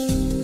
Bye.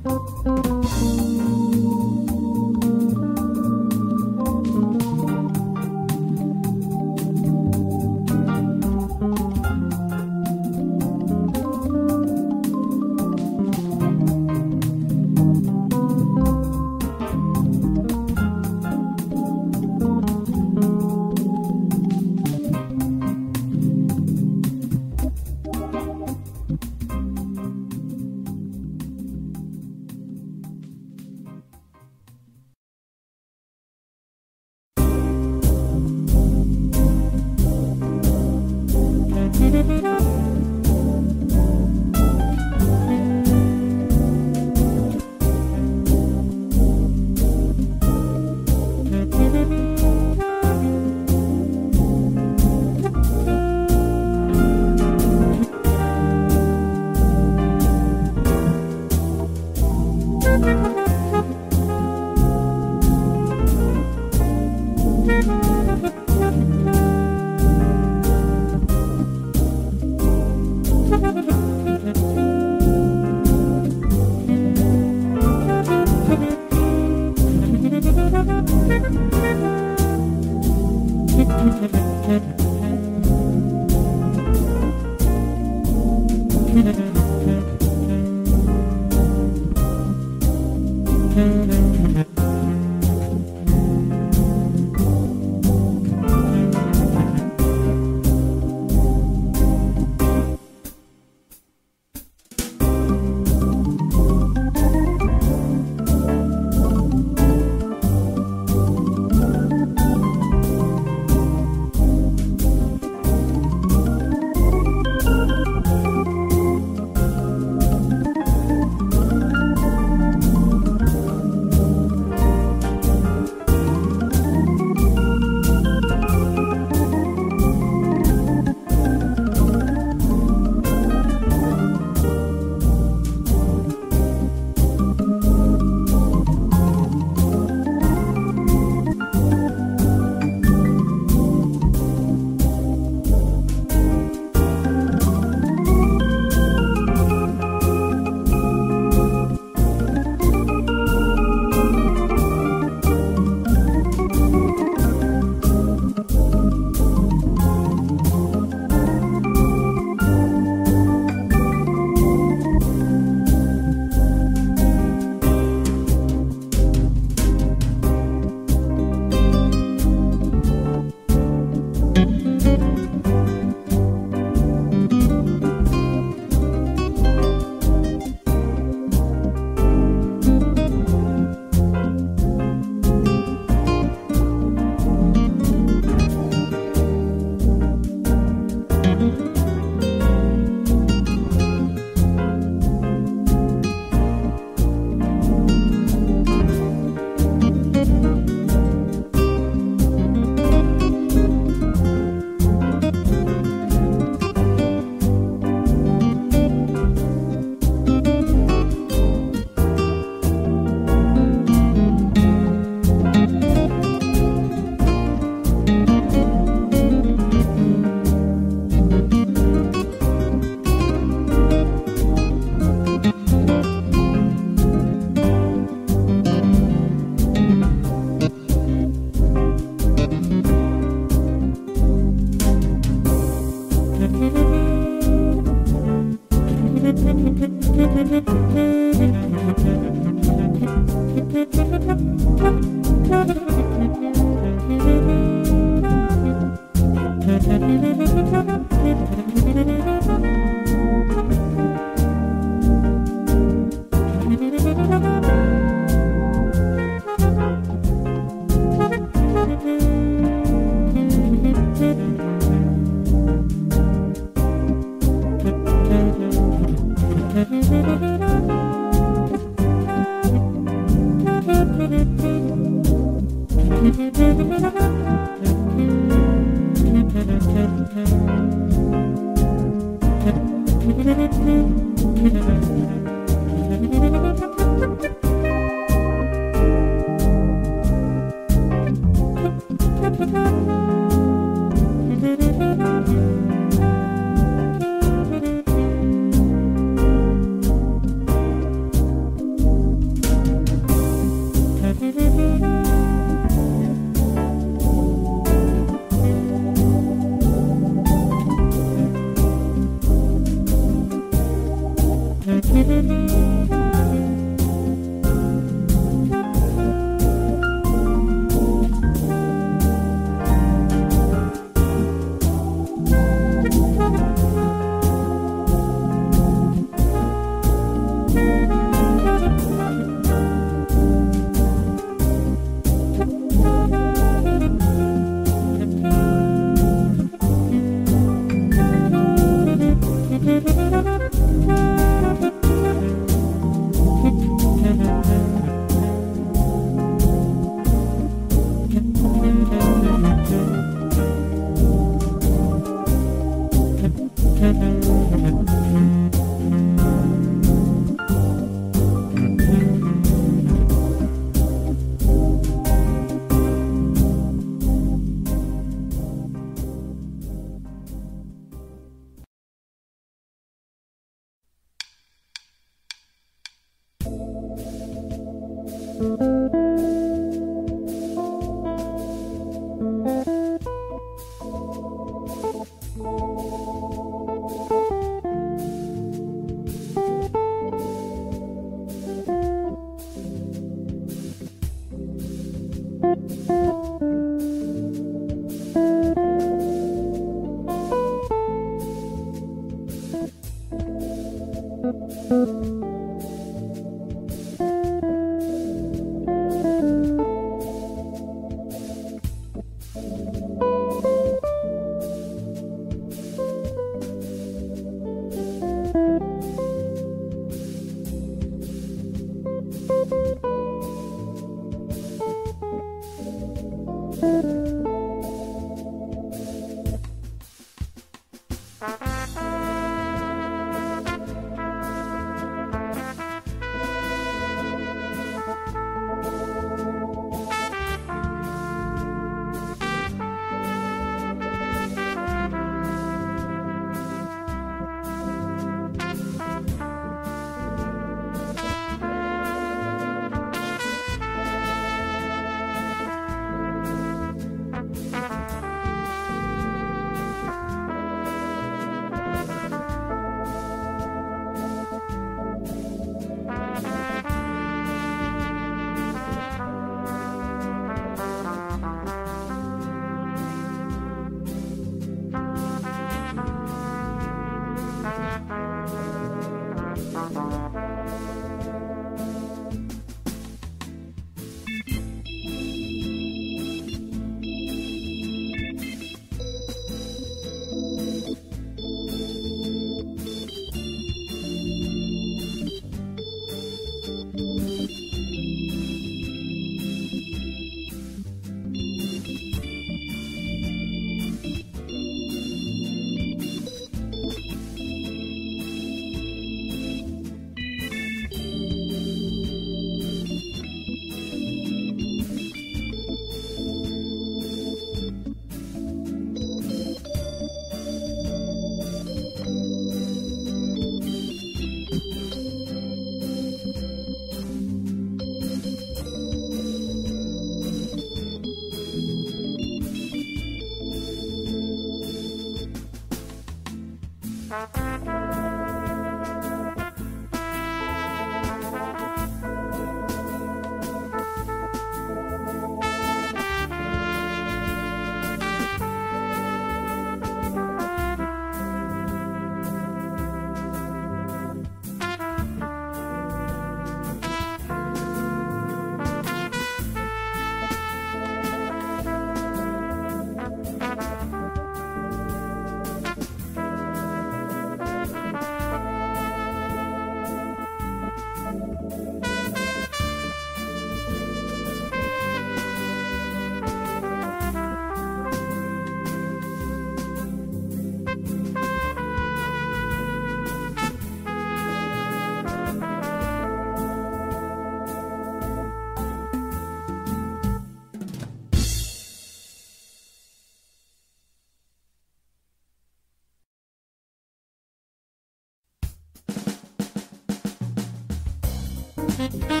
Bye.